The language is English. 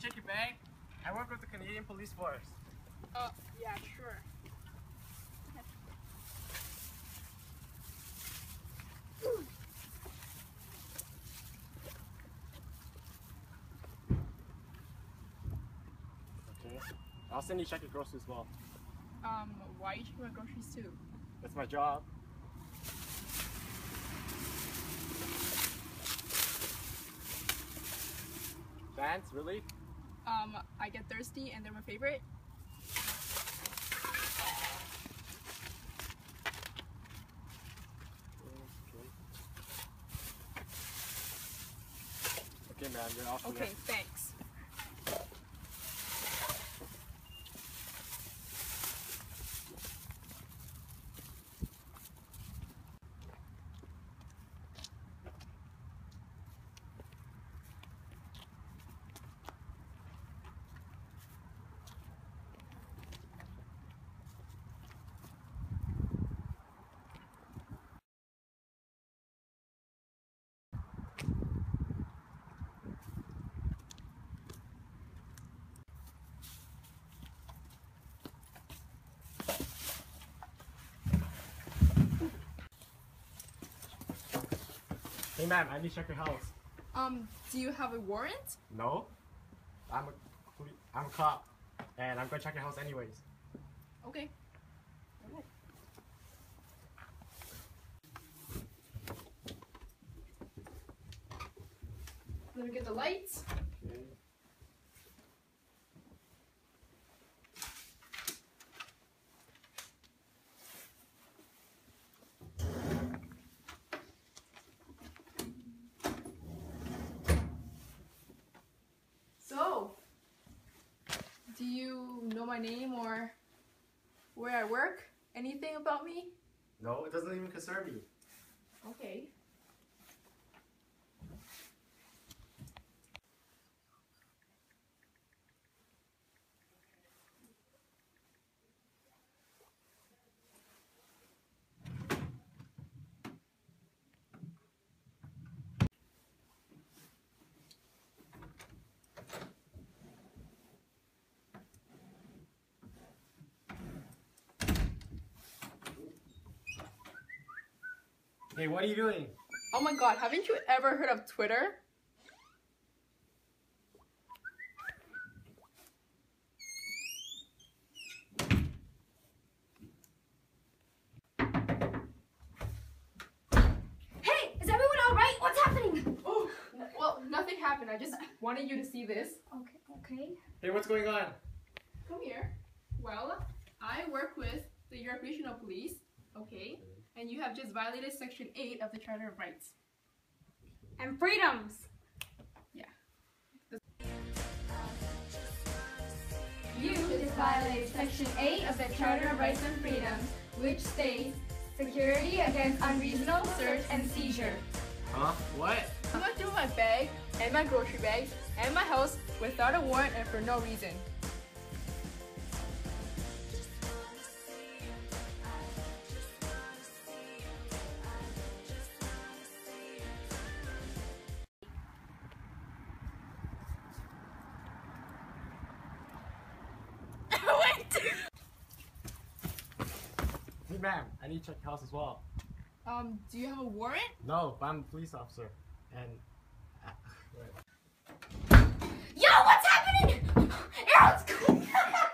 check your bag? I work with the Canadian Police Force. Uh, yeah, sure. Okay. I'll send you check your groceries as well. Um, why you checking my groceries too? That's my job. Vance, really? Um, I get thirsty and they're my favorite. Okay, man, you're off Okay, thanks. Hey, ma'am, I need to check your house. Um, do you have a warrant? No? I'm a, I'm a cop, and I'm gonna check your house anyways. Okay. Let me get the lights. Okay. So, do you know my name or where I work? Anything about me? No, it doesn't even concern me. Okay. Hey, what are you doing? Oh my god, haven't you ever heard of Twitter? Hey, is everyone all right? What's happening? Oh, well, nothing happened. I just wanted you to see this. Okay, okay. Hey, what's going on? Come here. Well, I work with the European Regional Police, okay? And you have just violated Section 8 of the Charter of Rights. And freedoms. Yeah. You just violated Section 8 of the Charter of Rights and Freedoms, which states security against unreasonable search and seizure. Huh? What? I'm not through my bag and my grocery bags and my house without a warrant and for no reason. ma'am, I need to check your house as well. Um, do you have a warrant? No, but I'm a police officer. And. Ah, Yo, what's happening? Errol's coming!